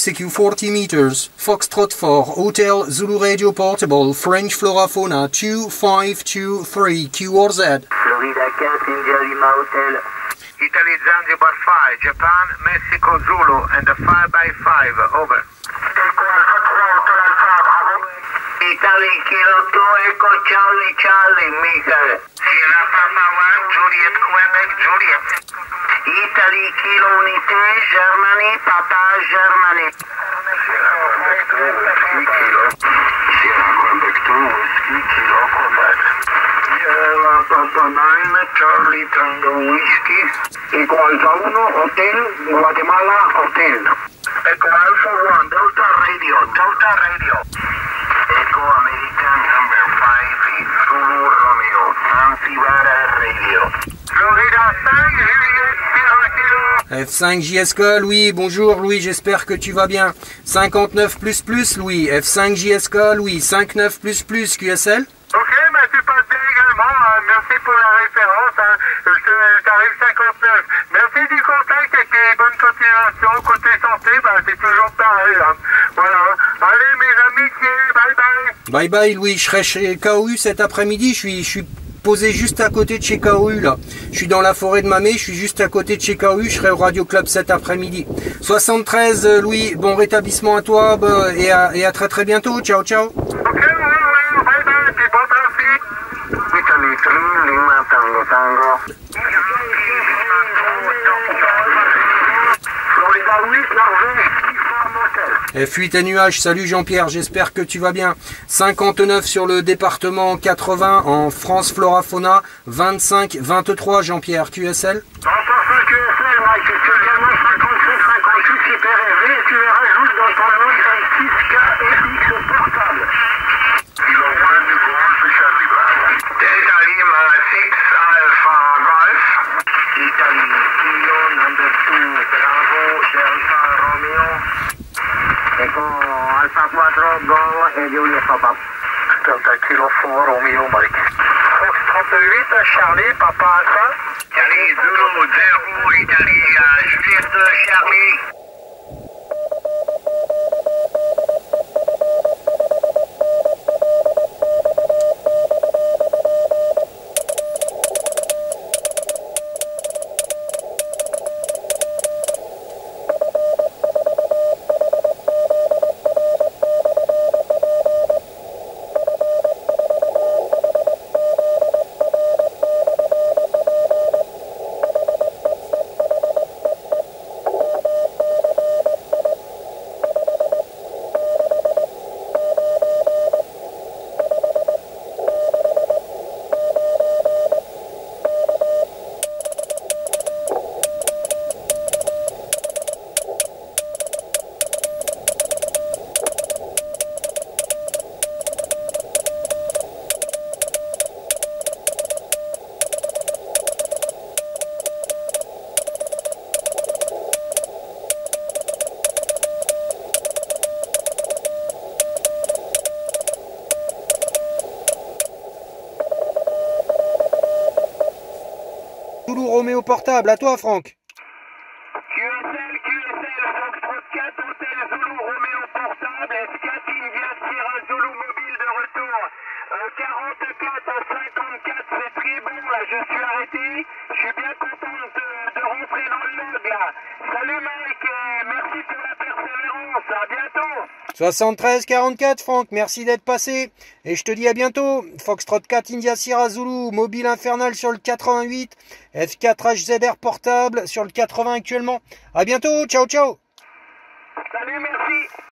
CQ 40 meters, Foxtrot 4, Hotel Zulu Radio Portable, French Flora Fauna 2523, QRZ. Florida 4, India Lima Hotel. Italy Zanzibar 5, Japan, Mexico Zulu, and a 5 by 5 over. Italy Kilo 2, Echo Charlie Charlie, Michael. Sierra Papa 1, Juliet, Quebec, Juliet. Italy Kilo Unité, Germany, Papa Germany. Sierra Quebec 2, Whiskey Kilo. Sierra Quebec 2, Whiskey Kilo, Quebec. Sierra Papa 9, Charlie Tango Whiskey. Igual a 1, Hotel, Guatemala, Hotel. Echo Alpha 1, Delta Radio, Delta Radio. F5 JS Call, oui, bonjour Louis, j'espère que tu vas bien. 59 plus plus, Louis. F5 JS Call, 59 plus plus, QSL. Ok, bah tu passes bien également. Hein. Merci pour la référence. Hein. Euh, je euh, t'arrive 59. Merci du contact et puis bonne continuation. Côté santé, bah, c'est toujours pareil. Hein. Voilà. Allez, mes amis, bye bye. Bye bye, Louis. Je serai chez KOU cet après-midi. Je suis, je suis posé juste à côté de chez KOU là. Je suis dans la forêt de Mamé, je suis juste à côté de chez KOU, je serai au Radio Club cet après-midi. 73 euh, Louis, bon rétablissement à toi et, à, et à très très bientôt, ciao ciao. Ok, oui, oui, bye bye, puis bon trafic. Italy 3, Lima Tango Tango. Florida 8, Norvège, Motel. F8 à nuage, salut Jean-Pierre, j'espère que tu vas bien. 59 sur le département 80 en France Flora Fauna, 25 23 Jean-Pierre QSL. 105 QSL, Mike, tu es également 57, 58, Super RV, et tu les rajoutes dans ton nom 26K FX portable. Kilo 1, Golf, Charlie Bravo. Delta Lima 6, Alpha Golf. Italy, Kilo number 2, Bravo, Delta Romeo. Echo Alfa 4, Go Juliet Papa. Kilo 4, Romeo Mike. Fox 38, Charlie, Papa Alpha. Charlie Zulu 0, Italie, Juliette Charlie. Toulouse Roméo Portable, à toi Franck. QSL, QSL, Foxtrot 4, Hôtel Zulu, Roméo Portable, S4, India, Sierra Zulu mobile de retour? Euh, 44 à 54, c'est très bon là, je suis arrêté. Je suis bien content de, de rentrer dans le log là. Salut Mike, et merci à bientôt. 73 44 Franck, merci d'être passé. Et je te dis à bientôt. Foxtrot 4 India Sierra Zulu, mobile infernal sur le 88, F4 HZR portable sur le 80 actuellement. À bientôt, ciao ciao.